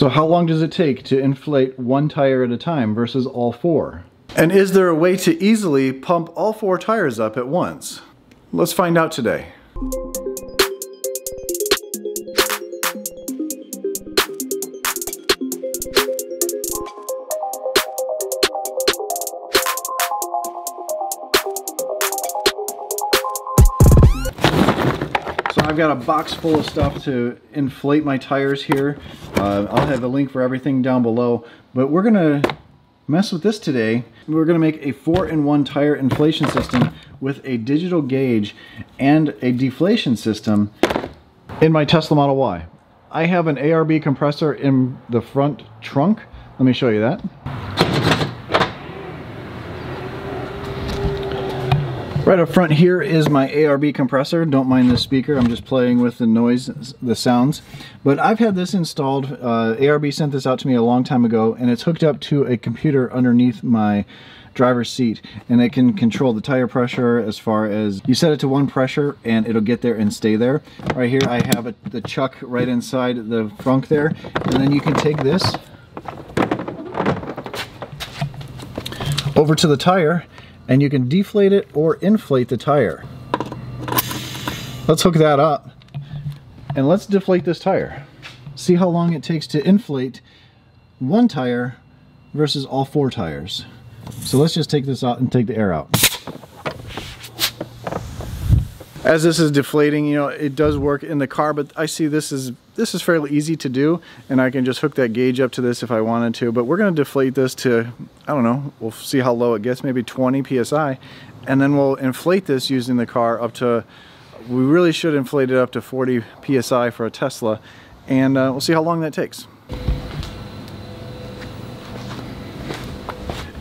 So how long does it take to inflate one tire at a time versus all four? And is there a way to easily pump all four tires up at once? Let's find out today. Got a box full of stuff to inflate my tires here. Uh, I'll have a link for everything down below. But we're gonna mess with this today. We're gonna make a four-in-one tire inflation system with a digital gauge and a deflation system in my Tesla Model Y. I have an ARB compressor in the front trunk. Let me show you that. Right up front here is my ARB compressor. Don't mind the speaker, I'm just playing with the noise, the sounds. But I've had this installed, uh, ARB sent this out to me a long time ago, and it's hooked up to a computer underneath my driver's seat and it can control the tire pressure as far as you set it to one pressure and it'll get there and stay there right here I have a, the chuck right inside the frunk there and then you can take this over to the tire and you can deflate it or inflate the tire. Let's hook that up and let's deflate this tire. See how long it takes to inflate one tire versus all four tires. So let's just take this out and take the air out. As this is deflating, you know, it does work in the car, but I see this is this is fairly easy to do, and I can just hook that gauge up to this if I wanted to, but we're gonna deflate this to, I don't know, we'll see how low it gets, maybe 20 PSI, and then we'll inflate this using the car up to, we really should inflate it up to 40 PSI for a Tesla, and uh, we'll see how long that takes.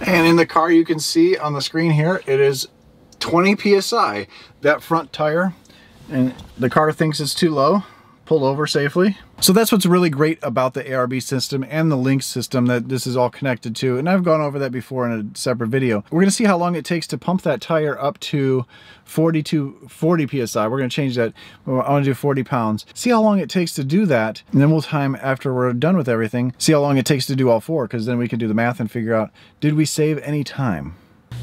And in the car you can see on the screen here, it is 20 psi that front tire and the car thinks it's too low pull over safely. So that's what's really great about the ARB system and the LINX system that this is all connected to and I've gone over that before in a separate video. We're gonna see how long it takes to pump that tire up to 40 to 40 psi we're gonna change that I want to do 40 pounds. See how long it takes to do that and then we'll time after we're done with everything see how long it takes to do all four because then we can do the math and figure out did we save any time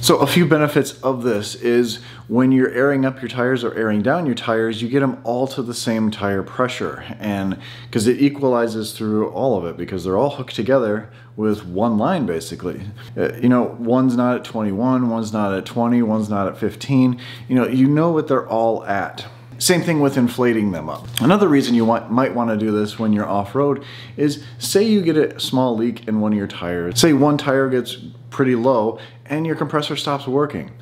so a few benefits of this is when you're airing up your tires or airing down your tires, you get them all to the same tire pressure. And because it equalizes through all of it because they're all hooked together with one line basically. Uh, you know, one's not at 21, one's not at 20, one's not at 15. You know, you know what they're all at. Same thing with inflating them up. Another reason you want, might want to do this when you're off-road is say you get a small leak in one of your tires. Say one tire gets pretty low and your compressor stops working.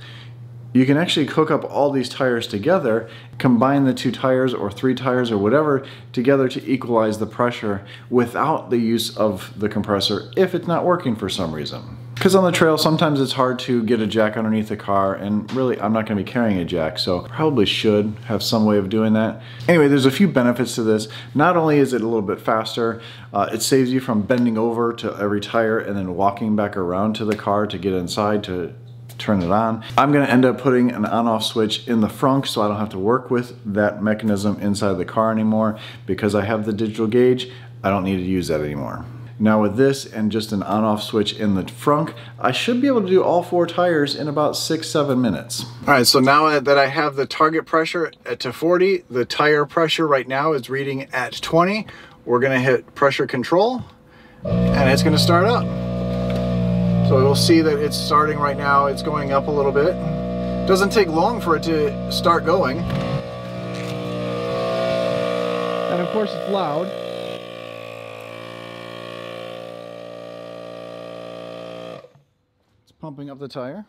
You can actually hook up all these tires together, combine the two tires or three tires or whatever together to equalize the pressure without the use of the compressor if it's not working for some reason. Because on the trail, sometimes it's hard to get a jack underneath the car, and really, I'm not gonna be carrying a jack, so probably should have some way of doing that. Anyway, there's a few benefits to this. Not only is it a little bit faster, uh, it saves you from bending over to every tire and then walking back around to the car to get inside to turn it on. I'm gonna end up putting an on-off switch in the frunk so I don't have to work with that mechanism inside the car anymore. Because I have the digital gauge, I don't need to use that anymore. Now with this and just an on-off switch in the frunk, I should be able to do all four tires in about six, seven minutes. All right, so now that I have the target pressure at to 40, the tire pressure right now is reading at 20. We're gonna hit pressure control and it's gonna start up. So you'll see that it's starting right now, it's going up a little bit. Doesn't take long for it to start going. And of course it's loud. Pumping up the tire.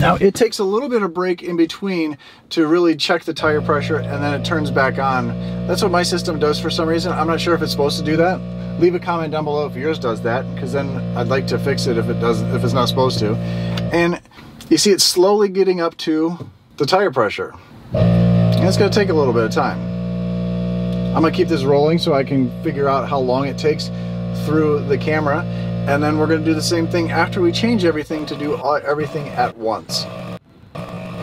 Now it takes a little bit of break in between to really check the tire pressure and then it turns back on. That's what my system does for some reason. I'm not sure if it's supposed to do that. Leave a comment down below if yours does that because then I'd like to fix it if it does if it's not supposed to. And you see it's slowly getting up to the tire pressure. And it's gonna take a little bit of time. I'm gonna keep this rolling so I can figure out how long it takes through the camera and then we're going to do the same thing after we change everything to do everything at once.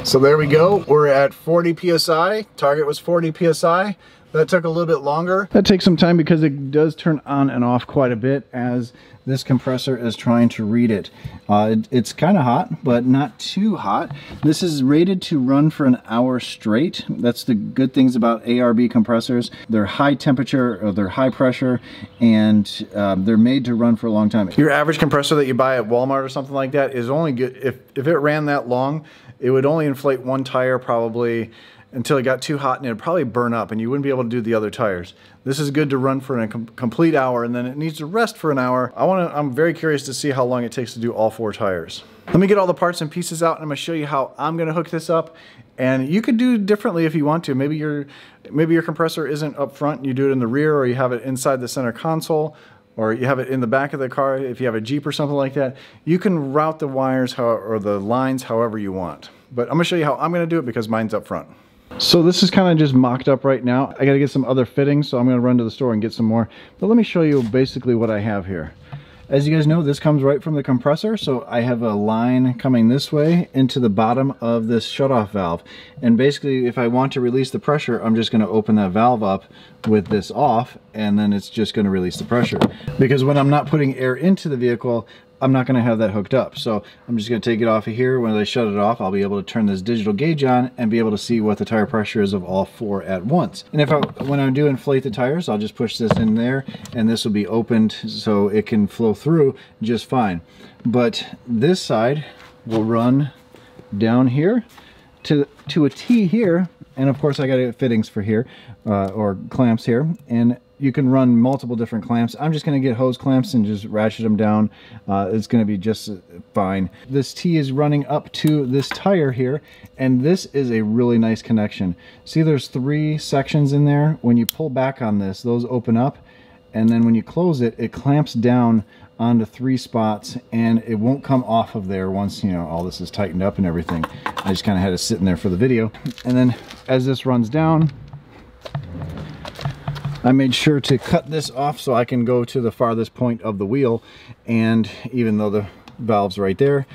So there we go. We're at 40 PSI. Target was 40 PSI. That took a little bit longer. That takes some time because it does turn on and off quite a bit as this compressor is trying to read it. Uh, it it's kind of hot, but not too hot. This is rated to run for an hour straight. That's the good things about ARB compressors. They're high temperature, or they're high pressure, and um, they're made to run for a long time. Your average compressor that you buy at Walmart or something like that is only good, if, if it ran that long, it would only inflate one tire probably until it got too hot and it'd probably burn up and you wouldn't be able to do the other tires. This is good to run for a com complete hour and then it needs to rest for an hour. I want to, I'm very curious to see how long it takes to do all four tires. Let me get all the parts and pieces out and I'm gonna show you how I'm gonna hook this up. And you could do differently if you want to. Maybe your, maybe your compressor isn't up front and you do it in the rear or you have it inside the center console or you have it in the back of the car if you have a Jeep or something like that. You can route the wires how, or the lines however you want. But I'm gonna show you how I'm gonna do it because mine's up front. So this is kind of just mocked up right now. I gotta get some other fittings, so I'm gonna run to the store and get some more. But let me show you basically what I have here. As you guys know, this comes right from the compressor, so I have a line coming this way into the bottom of this shutoff valve. And basically, if I want to release the pressure, I'm just gonna open that valve up with this off, and then it's just gonna release the pressure. Because when I'm not putting air into the vehicle, I'm not going to have that hooked up. So I'm just going to take it off of here. When I shut it off, I'll be able to turn this digital gauge on and be able to see what the tire pressure is of all four at once. And if I, when I do inflate the tires, I'll just push this in there and this will be opened so it can flow through just fine. But this side will run down here to, to a T here. And of course I got to get fittings for here uh, or clamps here. And you can run multiple different clamps. I'm just going to get hose clamps and just ratchet them down. Uh, it's going to be just fine. This T is running up to this tire here, and this is a really nice connection. See there's three sections in there. When you pull back on this, those open up, and then when you close it, it clamps down onto three spots and it won't come off of there once you know all this is tightened up and everything I just kind of had it sitting there for the video and then as this runs down I made sure to cut this off so I can go to the farthest point of the wheel and even though the valve's right there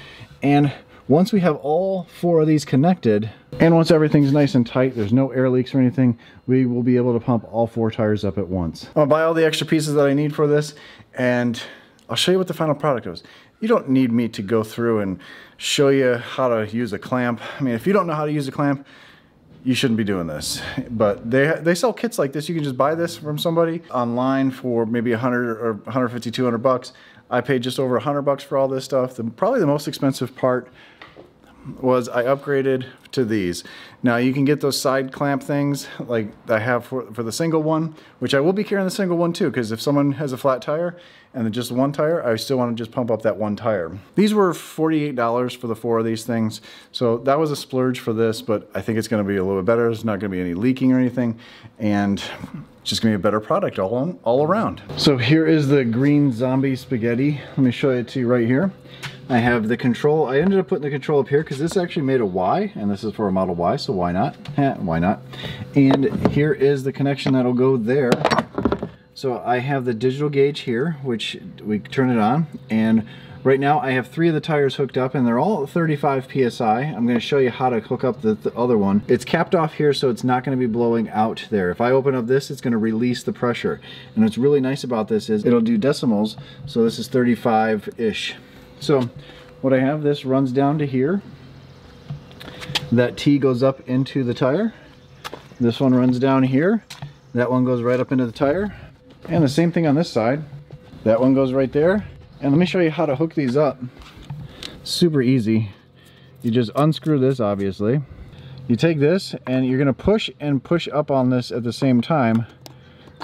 and once we have all four of these connected and once everything's nice and tight there's no air leaks or anything we will be able to pump all four tires up at once. I'll buy all the extra pieces that I need for this and I'll show you what the final product is. You don't need me to go through and show you how to use a clamp. I mean if you don't know how to use a clamp you shouldn't be doing this. But they they sell kits like this. You can just buy this from somebody online for maybe 100 or 150, 200 bucks. I paid just over 100 bucks for all this stuff. The, probably the most expensive part was I upgraded to these. Now you can get those side clamp things like I have for, for the single one, which I will be carrying the single one too, because if someone has a flat tire and just one tire, I still want to just pump up that one tire. These were $48 for the four of these things. So that was a splurge for this, but I think it's going to be a little bit better. There's not going to be any leaking or anything. And it's just gonna be a better product all on, all around. So here is the green zombie spaghetti. Let me show it to you right here. I have the control. I ended up putting the control up here because this actually made a Y, and this is for a Model Y, so why not? why not? And here is the connection that'll go there. So I have the digital gauge here, which we turn it on, and right now I have three of the tires hooked up, and they're all 35 PSI. I'm going to show you how to hook up the, the other one. It's capped off here, so it's not going to be blowing out there. If I open up this, it's going to release the pressure. And what's really nice about this is it'll do decimals, so this is 35-ish. So what I have, this runs down to here. That T goes up into the tire. This one runs down here. That one goes right up into the tire. And the same thing on this side. That one goes right there. And let me show you how to hook these up. Super easy. You just unscrew this, obviously. You take this and you're gonna push and push up on this at the same time.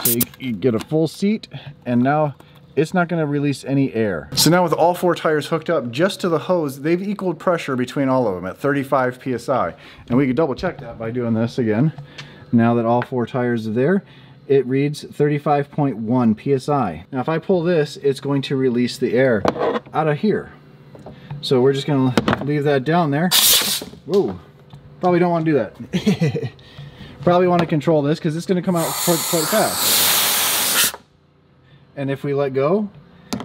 So you, you get a full seat and now it's not going to release any air. So now with all four tires hooked up just to the hose, they've equaled pressure between all of them at 35 PSI. And we could double check that by doing this again. Now that all four tires are there, it reads 35.1 PSI. Now if I pull this, it's going to release the air out of here. So we're just going to leave that down there. Whoa, probably don't want to do that. probably want to control this because it's going to come out quite, quite fast and if we let go,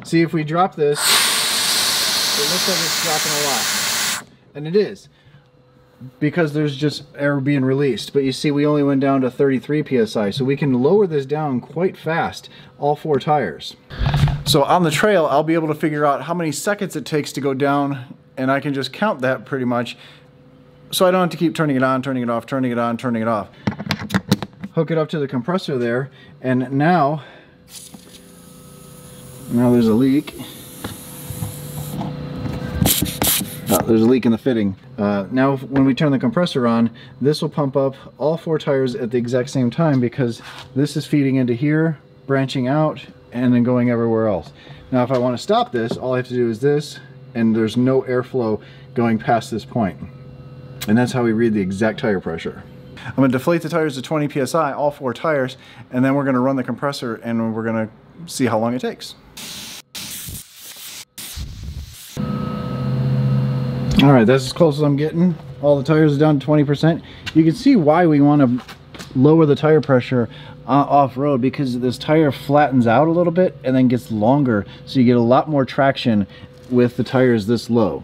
see if we drop this, it looks like it's dropping a lot. And it is. because there's just air being released. But you see, we only went down to 33 PSI, so we can lower this down quite fast, all four tires. So on the trail, I'll be able to figure out how many seconds it takes to go down, and I can just count that pretty much. So I don't have to keep turning it on, turning it off, turning it on, turning it off. Hook it up to the compressor there, and now, now there's a leak. Oh, there's a leak in the fitting. Uh, now when we turn the compressor on, this will pump up all four tires at the exact same time because this is feeding into here, branching out, and then going everywhere else. Now if I want to stop this, all I have to do is this, and there's no airflow going past this point. And that's how we read the exact tire pressure. I'm gonna deflate the tires to 20 PSI, all four tires, and then we're gonna run the compressor and we're gonna see how long it takes. All right, that's as close as I'm getting. All the tires are down to 20%. You can see why we wanna lower the tire pressure uh, off-road because this tire flattens out a little bit and then gets longer so you get a lot more traction with the tires this low.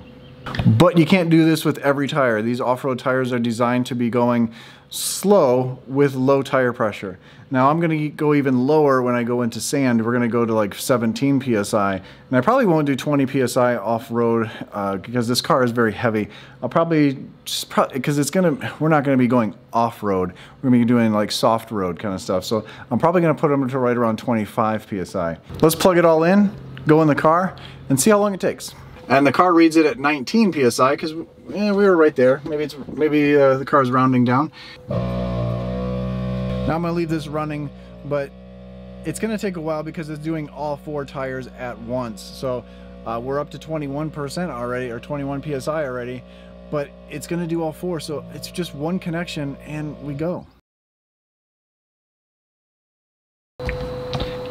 But you can't do this with every tire. These off-road tires are designed to be going slow with low tire pressure. Now I'm gonna go even lower when I go into sand. We're gonna go to like 17 PSI. And I probably won't do 20 PSI off-road uh, because this car is very heavy. I'll probably, just because it's gonna, we're not gonna be going off-road. We're gonna be doing like soft road kind of stuff. So I'm probably gonna put them to right around 25 PSI. Let's plug it all in, go in the car, and see how long it takes. And the car reads it at 19 psi because we were right there. Maybe it's maybe uh, the car's rounding down. Now I'm gonna leave this running, but it's gonna take a while because it's doing all four tires at once. So uh, we're up to 21% already, or 21 psi already, but it's gonna do all four. So it's just one connection and we go.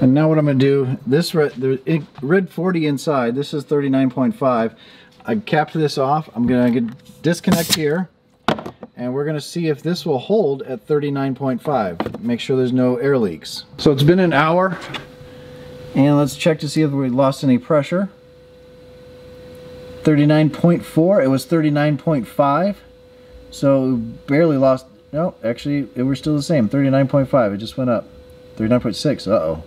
And now what I'm going to do, this red, the red 40 inside, this is 39.5. I capped this off. I'm going to disconnect here. And we're going to see if this will hold at 39.5. Make sure there's no air leaks. So it's been an hour. And let's check to see if we lost any pressure. 39.4. It was 39.5. So barely lost. No, actually, it was still the same. 39.5. It just went up. 39.6. Uh-oh.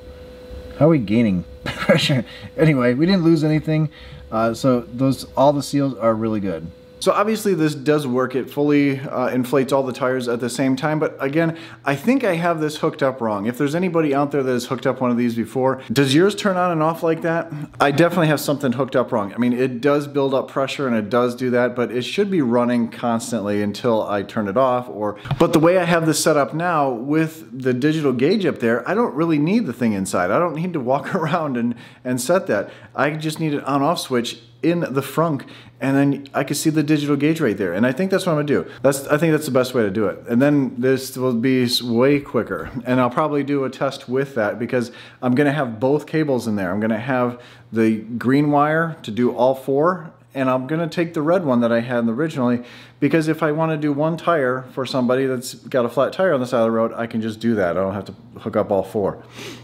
How are we gaining pressure? Anyway, we didn't lose anything. Uh, so those all the seals are really good. So obviously this does work. It fully uh, inflates all the tires at the same time. But again, I think I have this hooked up wrong. If there's anybody out there that has hooked up one of these before, does yours turn on and off like that? I definitely have something hooked up wrong. I mean, it does build up pressure and it does do that, but it should be running constantly until I turn it off or, but the way I have this set up now with the digital gauge up there, I don't really need the thing inside. I don't need to walk around and, and set that. I just need an on off switch in the frunk and then I can see the digital gauge right there. And I think that's what I'm gonna do. That's I think that's the best way to do it. And then this will be way quicker. And I'll probably do a test with that because I'm gonna have both cables in there. I'm gonna have the green wire to do all four and I'm gonna take the red one that I had originally because if I wanna do one tire for somebody that's got a flat tire on the side of the road, I can just do that. I don't have to hook up all four.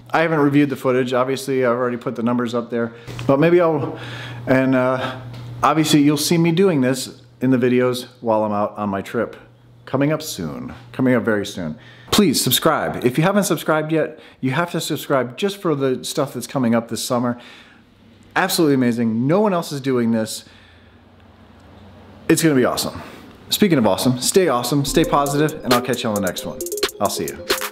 I haven't reviewed the footage. Obviously, I've already put the numbers up there, but maybe I'll, and uh, Obviously, you'll see me doing this in the videos while I'm out on my trip. Coming up soon, coming up very soon. Please subscribe. If you haven't subscribed yet, you have to subscribe just for the stuff that's coming up this summer. Absolutely amazing. No one else is doing this. It's gonna be awesome. Speaking of awesome, stay awesome, stay positive, and I'll catch you on the next one. I'll see you.